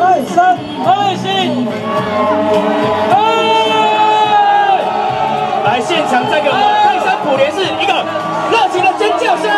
二三，二星，来现场再给我们泰山普联士一个热情的尖叫声。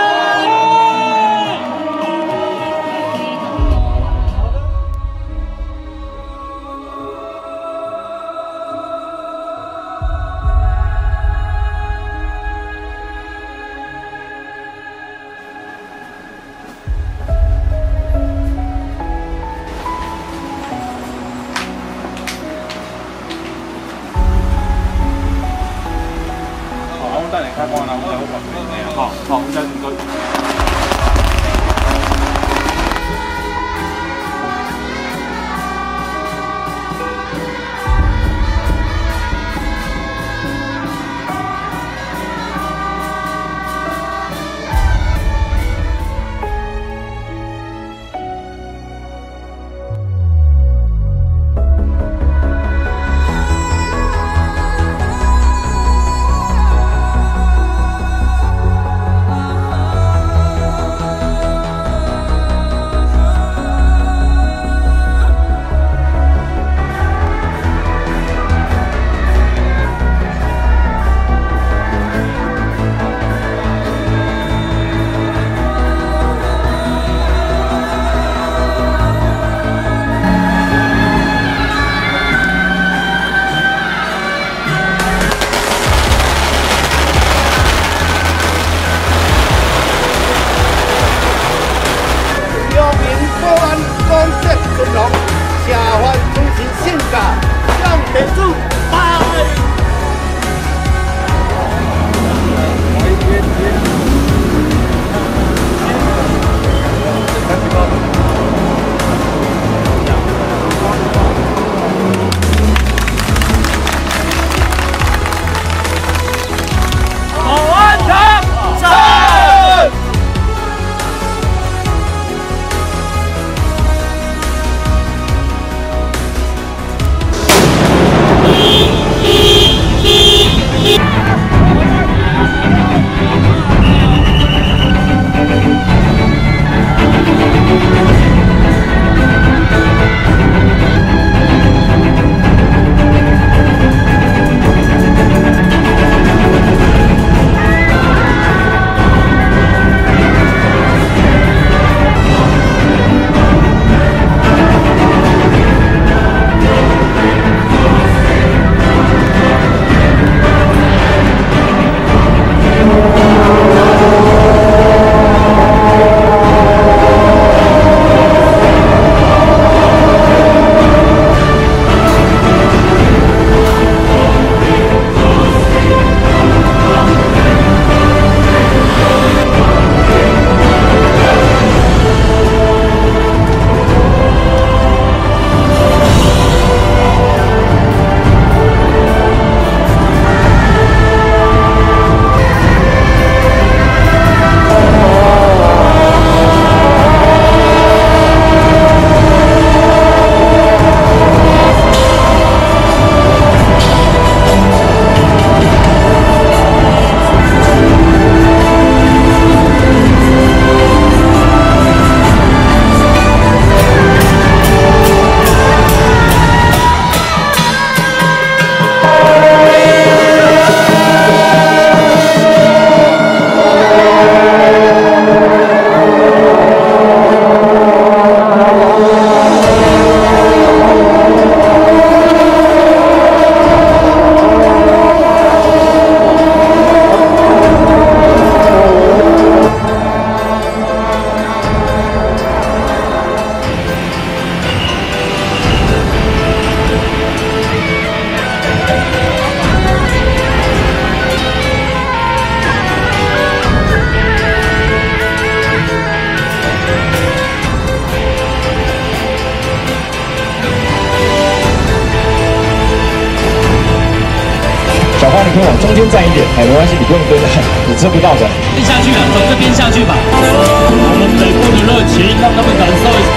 站一点，哎，没关系，你不用跟，你遮不到的。下去了，从这边下去吧。我们北部的热情，让他们感受一下。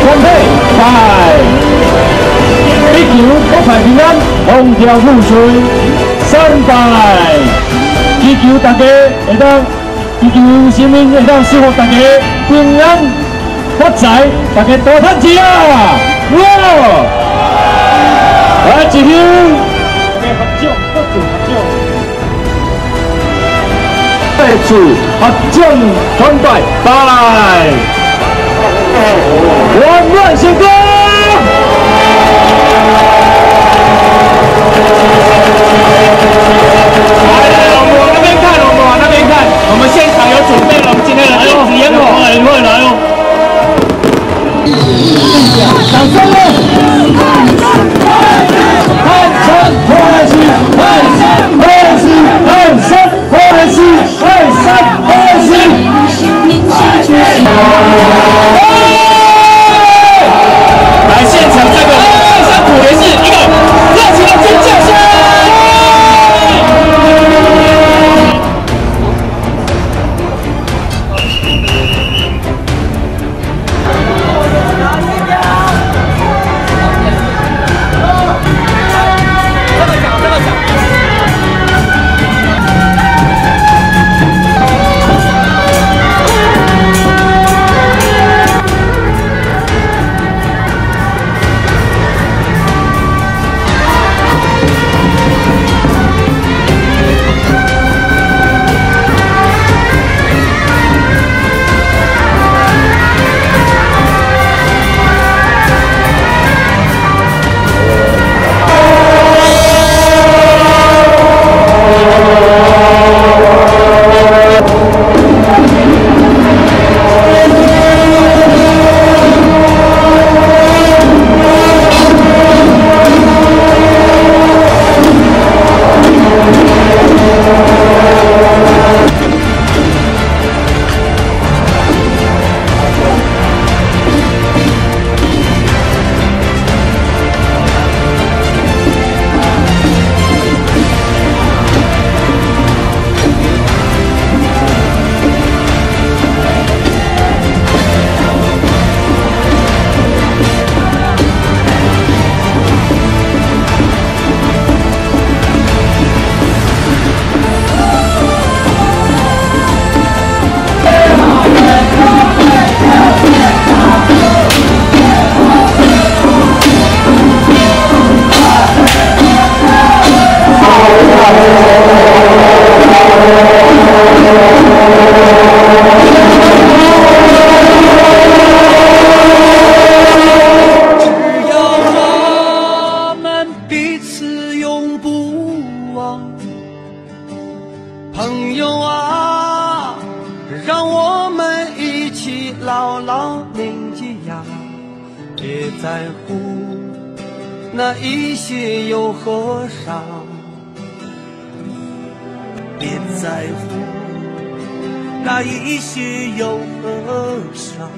准备，快！龙跳富水三百，求大家会当，祈求生命会当祝福大家平安发财，大家多赚钱啊！哇！来，一兄，大家合掌，各自合掌。再次合掌团拜，拜，万万岁哥！牢牢铭记呀，别在乎那一些又何伤，别在乎那一些又何伤。